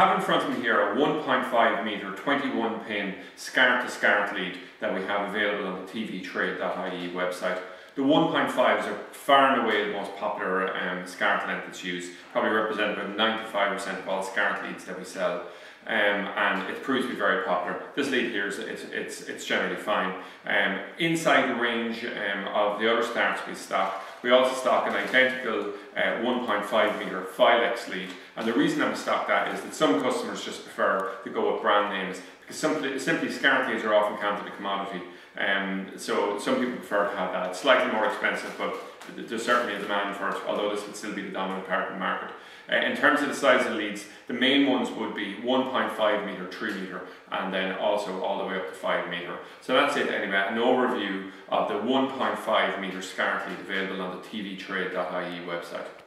Have in front of me here a 1.5 metre 21 pin SCART to SCART lead that we have available on the tvtrade.ie website. The 1.5s are far and away the most popular um, SCART length that's used, probably represent about 95% of all SCART leads that we sell. Um, and it proves to be very popular. This lead here is it's, it's, it's generally fine. Um, inside the range um, of the other SCARTs we stock, we also stock an identical uh, 1.5 meter Philex lead. And the reason I'm stock that is that some customers just prefer to go with brand names because simply, simply SCART leads are often counted a commodity. Um, so some people prefer to have that. Slightly more expensive, but there's certainly a demand for it, although this would still be the dominant part of the market. Uh, in terms of the size of leads, the main ones would be 1.5 metre, 3 metre, and then also all the way up to 5 metre. So that's it anyway, an overview of the 1.5 metre SCART lead available on the tvtrade.ie website.